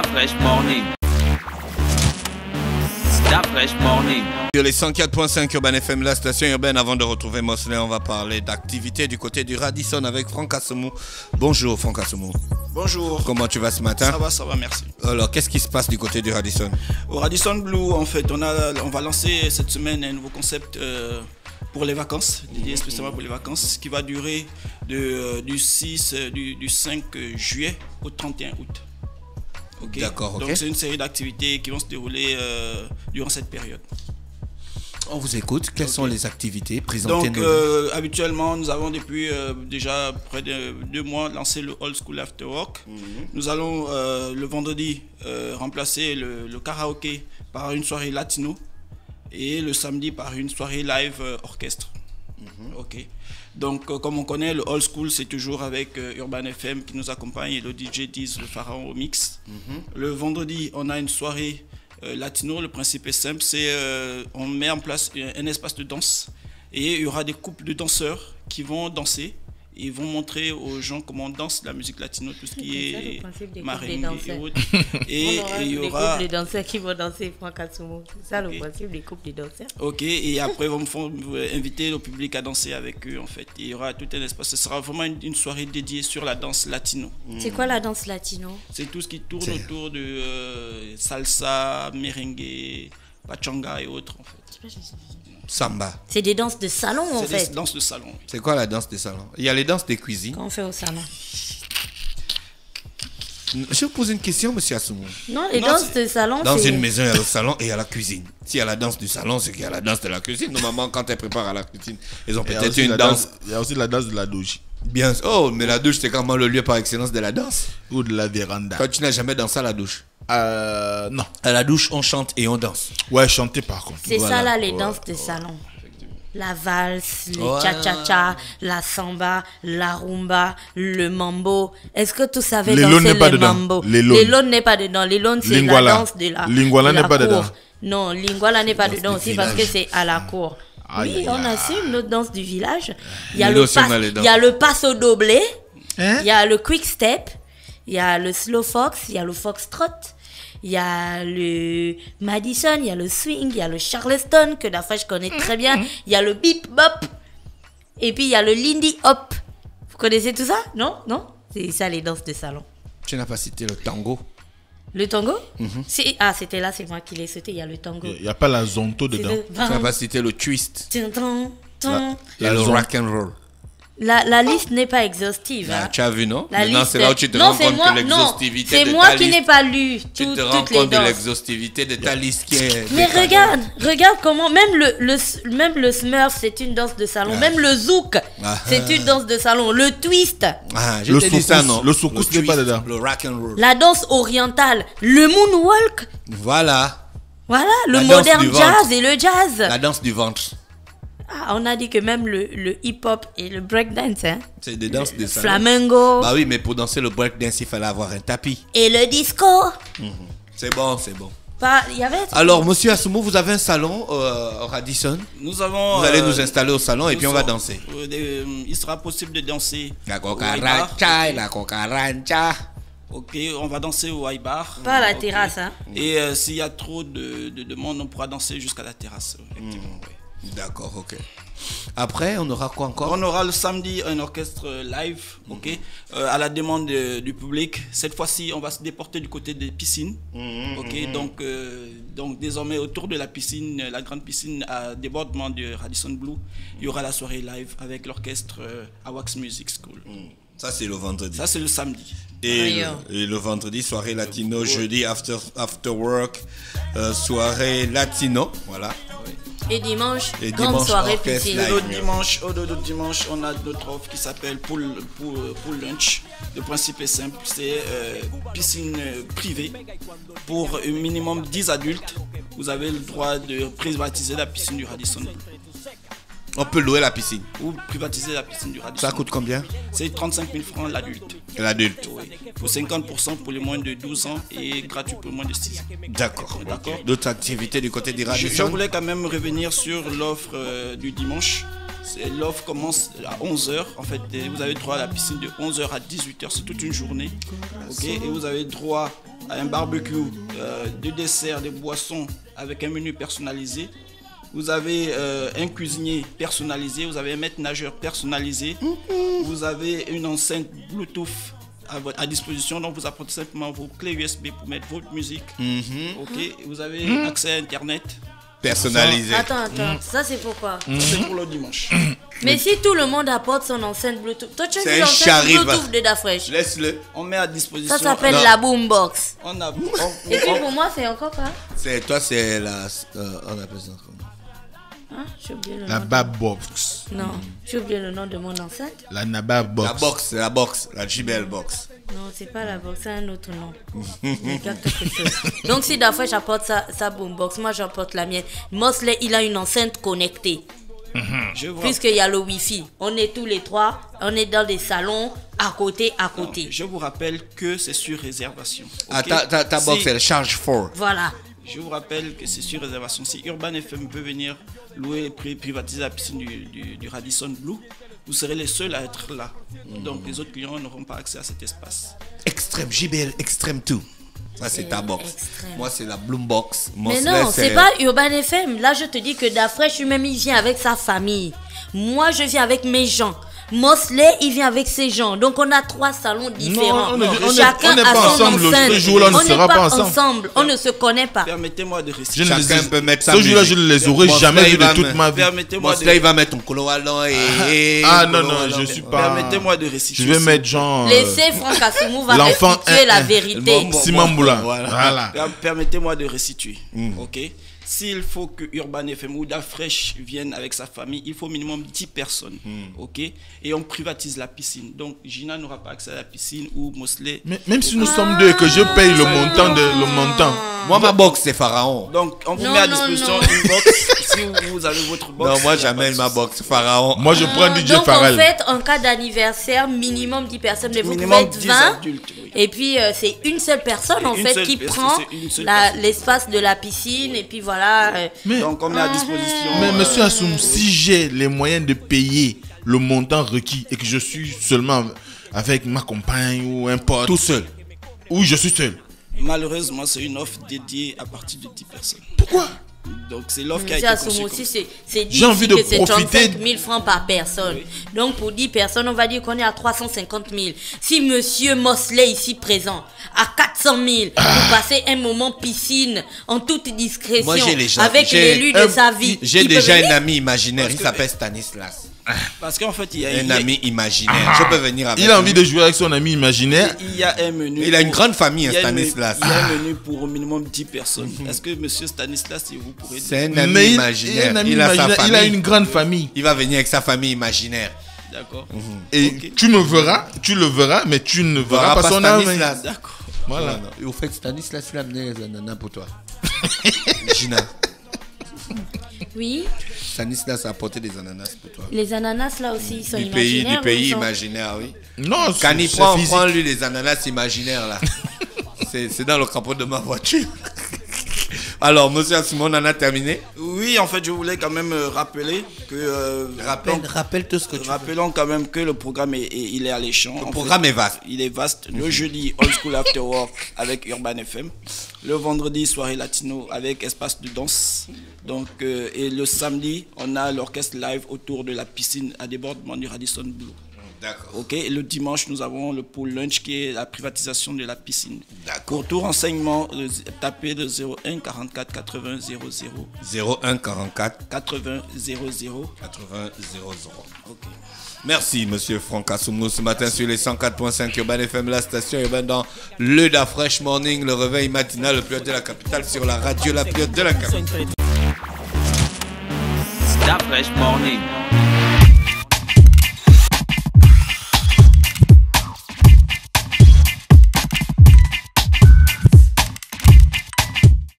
Fresh Morning. Fresh Morning. Sur les 104.5 Urban FM, la station urbaine, avant de retrouver Mosley, on va parler d'activité du côté du Radisson avec Franck Assemou. Bonjour Franck Assemou. Bonjour. Comment tu vas ce matin? Ça va, ça va, merci. Alors, qu'est-ce qui se passe du côté du Radisson? Au Radisson Blue, en fait, on, a, on va lancer cette semaine un nouveau concept euh, pour les vacances, dédié spécialement pour les vacances, qui va durer de, euh, du, 6, euh, du, du 5 juillet au 31 août. D'accord. Donc c'est une série d'activités qui vont se dérouler euh, durant cette période. On vous écoute. Quelles sont les activités présentées Donc euh, habituellement, nous avons depuis euh, déjà près de deux mois lancé le Old School After Work. Mhm. Nous allons euh, le vendredi remplacer le, le karaoké par une soirée latino et le samedi par une soirée live euh, Mhm. Ok. Donc euh, comme on connaît, le Old School c'est toujours avec euh, Urban FM qui nous accompagne et le DJ Diz le pharaon au mix. Mhm. Le vendredi, on a une soirée euh, latino. Le principe est simple, c'est on met en place un, un espace de danse et il y aura des couples de danseurs qui vont danser. Ils vont montrer aux gens comment on danse la musique latino, tout ce qui est des merengue de et danseurs. autres. Et il y des aura... couples de danseurs qui vont danser Franck Atsumo. C'est ça Ok. le principe des couples de danseurs. Ok, et après, ils vont me font- euh, inviter le public à danser avec eux, en fait. Et il y aura tout un espace. Ce sera vraiment une, une soirée dédiée sur la danse latino. C'est quoi la danse latino? C'est tout ce qui tourne autour de euh, salsa, merengue, pachanga et autres, en fait. Samba. C'est des danses de salon en C'est des fait. danses de salon. oui. C'est quoi la danse des salons? Il y a les danses des cuisines. Qu'on fait au salon. Je vous pose une question, monsieur Assoumou. Non, les Non, danses de salon, Dans c'est. une maison, il y a le salon et il y a la cuisine. S'il y a la danse du salon, c'est qu'il y a la danse de la cuisine. Normalement, quand elles préparent à la cuisine, ils ont Il y a peut-être une danse. Il y a aussi la danse de la douche Bien. Oh, mais la douche, c'est quand même le lieu par excellence de la danse. ou de la véranda. Quand tu n'as jamais dansé à la douche. Euh, non. À la douche, on chante et on danse. Ouais, chanter par contre. C'est Voilà. ça là, les Ouais, danses de salon. La valse, les Ouais. cha-cha-cha, la samba, la rumba, le mambo. Est-ce que tu savais Les danser lone n'est pas le dedans. mambo Les lone. Les lone n'est pas dedans. Les lone, c'est la Lingwala. danse de la Lingwala de la n'est pas cour. dedans. Non, Lingwala n'est pas Danse dedans aussi parce que c'est à la cour. Aïe, oui, on a su une autre danse du village. Il y a le aussi, on pas- a les danses. il y a le passo doblé, Hein? il y a le quick step, il y a le slow fox, il y a le foxtrot, il y a le Madison, il y a le swing, il y a le charleston que la fois je connais très bien, il y a le beep bop, et puis il y a le lindy hop. Vous connaissez tout ça? Non? Non? C'est ça les danses de salon. Tu n'as pas cité le tango. Le tango? C'est- Ah, c'était là, c'est moi qui l'ai sauté, il y a le tango. Il n'y a pas la zonto C'est dedans. le- Tu n'as pas cité le twist. Le La zone. rock and roll. La, la liste n'est pas exhaustive. Ah, hein. tu as vu, non? La Maintenant, liste- c'est là où tu te non, rends c'est compte moi, que l'exhaustivité c'est moi ta qui n'ai pas lu Tu tout- te rends compte de l'exhaustivité de ta liste qui est. Mais regarde, regarde comment même le, le même le Smurf c'est une danse de salon, même le zouk Ah. c'est une danse de salon, le twist, Ah, je Le dit ça, soukous- non? Le soukous n'est pas dedans. Le rock and roll. la danse orientale, le moonwalk, Voilà. voilà, le La danse modern du ventre. jazz et le jazz. La danse du ventre. Ah, on a dit que même le, le hip-hop et le breakdance, hein, C'est des danses de salon. flamengo Bah oui, mais pour danser le breakdance, il fallait avoir un tapis. et le disco. C'est bon, c'est bon. Il y avait Alors, monsieur Assumo, vous avez un salon euh, au Radisson. Nous avons. Vous allez euh, nous installer au salon et puis on va danser. euh, des- euh, il sera possible de danser. La cocarancha, la cocarancha. Ok, on va danser au high bar. pas à la terrasse, hein. Et euh, s'il y a trop de, de, de monde, on pourra danser jusqu'à la terrasse. effectivement, ouais. D'accord, ok. Après, on aura quoi encore? On aura le samedi un orchestre live, ok, euh, à la demande euh, du public. Cette fois-ci, on va se déporter du côté des piscines, ok. Donc, euh, donc désormais autour de la piscine, la grande piscine à débordement de Radisson Blue, il y aura la soirée live avec l'orchestre euh, Awax Music School. Ça, c'est le vendredi. Ça c'est le samedi. Et, le, et le vendredi, soirée latino. Jeudi, after, after work, euh, soirée latino. Voilà. Et dimanche, Et grande dimanche, soirée piscine. dimanche, au autre dimanche, on a notre offre qui s'appelle Pool, Pool, Pool Lunch. Le principe est simple, c'est euh, piscine euh, privée pour un minimum 10 adultes. Vous avez le droit de privatiser la piscine du Radisson. On peut louer la piscine. ou privatiser la piscine du Radisson. Ça coûte combien C'est 35 000 francs l'adulte. L'adulte. Oui. Pour 50% pour les moins de 12 ans et gratuit pour les moins de 6 ans. D'accord. D'accord. D'autres activités du côté du Radisson je voulais quand même revenir sur l'offre euh, du dimanche. L'offre commence à 11h. En fait, vous avez droit à la piscine de 11h à 18h. C'est toute une journée. Et vous avez droit un barbecue, euh, deux desserts, des boissons avec un menu personnalisé. Vous avez euh, un cuisinier personnalisé, vous avez un maître nageur personnalisé, vous avez une enceinte Bluetooth à, votre- à disposition, donc vous apportez simplement vos clés USB pour mettre votre musique. Ok, vous avez accès à Internet. Personnalisé. Attends, attends, ça c'est pourquoi C'est pour le dimanche. Mais si tout le monde apporte son enceinte Bluetooth, toi tu as l'enceinte. Bluetooth de Dafresh Laisse-le. On met à disposition. Ça s'appelle la boombox. On a. on- Et puis pour moi, c'est encore pas. C'est toi, c'est la. euh, on appelle ça comment Hein? J'ai oublié le La nom. Babbox. Non, j'ai oublié le nom de mon enceinte. La Nabab Box. La box, c'est la box, la JBL box. Non, c'est pas la box, c'est un autre nom. Donc si Dafresh apporte sa, sa boombox, moi j'apporte la mienne. Mosley, il a une enceinte connectée. Je vous, Puisqu'il y a le Wi-Fi. On est tous les trois, on est dans des salons à côté, à côté. je vous rappelle que c'est sur réservation. Ah, ok ta, ta, ta box, Si- elle charge fort. Voilà. Je vous rappelle que c'est sur réservation. Si Urban FM peut venir louer et pri- privatiser la piscine du, du- du Radisson Blue, vous serez les seuls à être là. Donc les autres clients n'auront pas accès à cet espace. Extrême, JBL Extreme 2. Ça, c'est ta box. extrême. Moi, c'est la Bloom Box. Mais non, c'est pas Urban FM. Là, je te dis que Dafresh lui-même, il vient avec sa famille. Moi, je viens avec mes gens. Mosley, il vient avec ses gens. Donc, on a trois salons différents. on est- on est- Chacun on n'est a pas son ensemble. enceinte. Ce jour-là, on ne sera pas ensemble. On ne se connaît pas. Permettez-moi de ne Chacun les- peut mettre sa Ce jour-là, je ne les aurais Mosley, jamais vus de toute ma vie. Mosley, il va mettre ton colo allant et. et- Ah colo non, non, je suis pas. permettez-moi de réciter. Je vais mettre genre. euh, Laissez Franck Assoumou va l'enfant restituer un, la vérité. Bon, Simon Boula. Voilà. Voilà. Per- Permettez-moi de restituer. Mm. Ok? S'il faut que Urban FM ou Dafresh vienne avec sa famille, il faut au minimum 10 personnes. Mm. Ok? Et on privatise la piscine. Donc Gina n'aura pas accès à la piscine ou Mosley. Mais même si nous sommes deux et que je paye le montant de le montant. Moi, ma box, c'est Pharaon. Donc on vous Non, met à disposition non. une box. si vous, avez votre box. Non, moi, de ma box. Pharaon. Moi, je prends Ah, DJ Donc Pharrell. en fait, en cas d'anniversaire, minimum 10 personnes, mais vous Minimum pouvez être 10 20. adultes. Et puis euh, c'est une seule personne en fait seule qui prend l'espace de la piscine et puis voilà. euh, Mais, Donc on met à disposition. mais euh, monsieur Assoum, si j'ai les moyens de payer le montant requis et que je suis seulement avec ma compagne ou un pote, Tout seul. ou je suis seul. Malheureusement, c'est une offre dédiée à partir de 10 personnes. Pourquoi? Donc c'est l'offre qui a été conçue. J'ai envie de profiter 35 000 francs par personne. Donc pour 10 personnes, on va dire qu'on est à 350 000. Si Monsieur Mosley ici présent à 400 000, vous passez un moment piscine en toute discrétion Moi, les avec l'élu de sa vie. J'ai déjà un ami imaginaire. Il s'appelle Stanislas. Parce qu'en fait, il y a, Un il y a- ami imaginaire. Je peux venir avec Il a lui. envie de jouer avec son ami imaginaire. il y a un menu. Il a une grande famille, il Stanislas. Il y a un menu pour au minimum 10 personnes. Est-ce que monsieur Stanislas, si vous pourrez C'est dire un ami Mais imaginaire. il a un ami il a sa imaginaire. famille. Il a une grande famille. Il va venir avec sa famille imaginaire. D'accord. Et Ok. tu me verras, tu le verras, mais tu ne verras Verra pas pas son ami. Stanislas. D'accord. Voilà. Non, non. Et au fait, Stanislas, il a amené les ananas pour toi. Gina, Oui, Stanislas a apporté des ananas pour toi. les ananas là aussi, ils sont Du pays, imaginaires. du pays sont- imaginaire, oui. Non, Quand il prend, prend lui les ananas imaginaires là. C'est c'est dans le capot de ma voiture. Alors, monsieur Simon, on en a terminé. Oui, en fait, je voulais quand même euh, rappeler que. euh, rappelle tout ce que rappelons quand même que le programme est, est- il est alléchant. Le En programme fait, est vaste. Il est vaste. Le jeudi, Old School After Work avec Urban FM. Le vendredi, soirée latino avec espace de danse. Donc, euh, et le samedi, on a l'orchestre live autour de la piscine à débordement du Radisson Blue. D'accord. Ok, et le dimanche, nous avons le pôle lunch qui est la privatisation de la piscine. D'accord. Pour tout renseignement, euh, tapez le 01 44 80 00 01 44 80 00. 80 00. Ok. Merci, monsieur Franck Assoumou, ce matin sur les 104.5 Urban FM, la station urbaine dans le Da Fresh Morning, le réveil matinal le plus haut de la capitale sur la radio la plus haute de la capitale. That fresh morning.